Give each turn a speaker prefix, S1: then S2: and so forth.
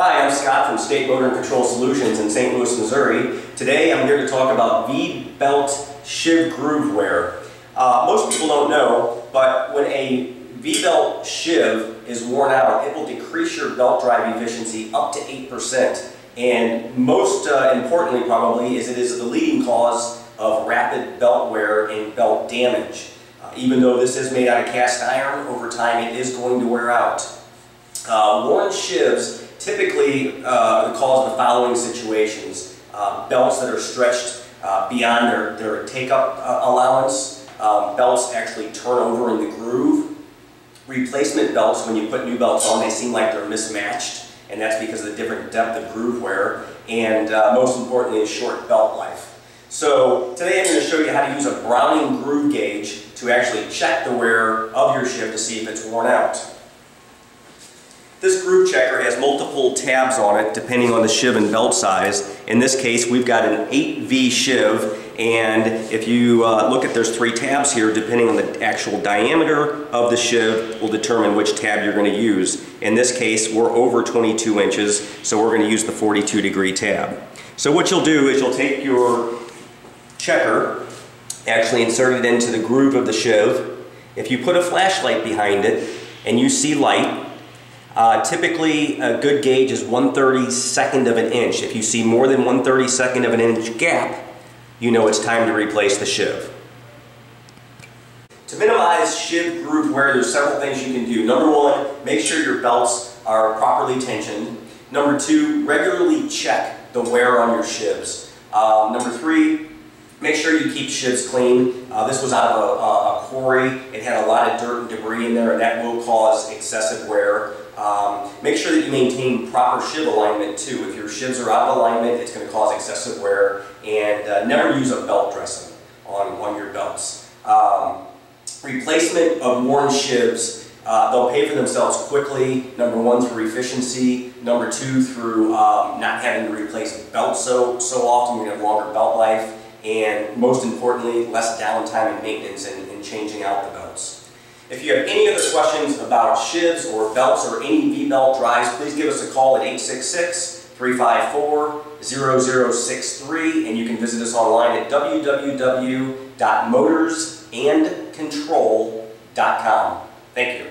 S1: Hi, I'm Scott from State Motor and Control Solutions in St. Louis, Missouri. Today I'm here to talk about V-belt sheave groove wear. Uh, most people don't know, but when a V-belt sheave is worn out, it will decrease your belt drive efficiency up to 8%. And most uh, importantly probably is it is the leading cause of rapid belt wear and belt damage. Uh, even though this is made out of cast iron, over time it is going to wear out. Uh, worn sheaves typically uh, cause the following situations. Uh, belts that are stretched uh, beyond their, their take-up uh, allowance. Um, belts actually turn over in the groove. Replacement belts, when you put new belts on, they seem like they're mismatched, and that's because of the different depth of groove wear, and uh, most importantly, short belt life. So today I'm going to show you how to use a Browning groove gauge to actually check the wear of your sheave to see if it's worn out. This groove checker has multiple tabs on it depending on the sheave and belt size. In this case we've got an 8V sheave and if you uh, look at there's three tabs here depending on the actual diameter of the sheave will determine which tab you're going to use. In this case we're over 22 inches so we're going to use the 42 degree tab. So what you'll do is you'll take your checker, actually insert it into the groove of the sheave. If you put a flashlight behind it and you see light, uh, typically, a good gauge is 1 32nd of an inch. If you see more than 1 32nd of an inch gap, you know it's time to replace the sheave. To minimize sheave groove wear, there's several things you can do. Number one, make sure your belts are properly tensioned. Number two, regularly check the wear on your sheaves. Um, number three, make sure you keep sheaves clean. Uh, this was out of a, a quarry. It had a lot of dirt and debris in there, and that will cause excessive wear. Um, make sure that you maintain proper sheave alignment too. If your sheaves are out of alignment, it's going to cause excessive wear. And uh, never use a belt dressing on, on your belts. Um, replacement of worn sheaves. Uh, they'll pay for themselves quickly. Number one, through efficiency. Number two, through um, not having to replace belts so, so often. To have longer belt life. And most importantly, less downtime and maintenance in, in changing out the belts. If you have any other questions about sheaves or belts or any V-belt drives, please give us a call at 866-354-0063 and you can visit us online at www.motorsandcontrol.com. Thank you.